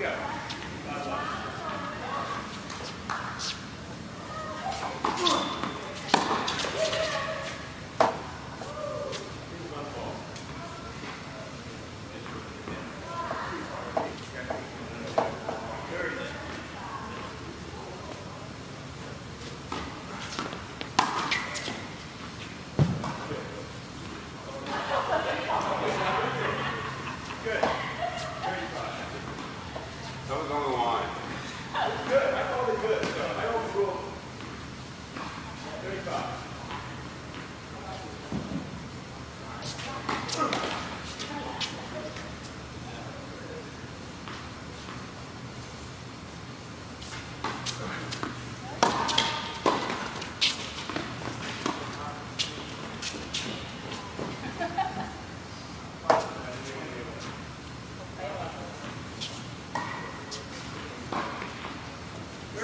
go. Don't go to the line.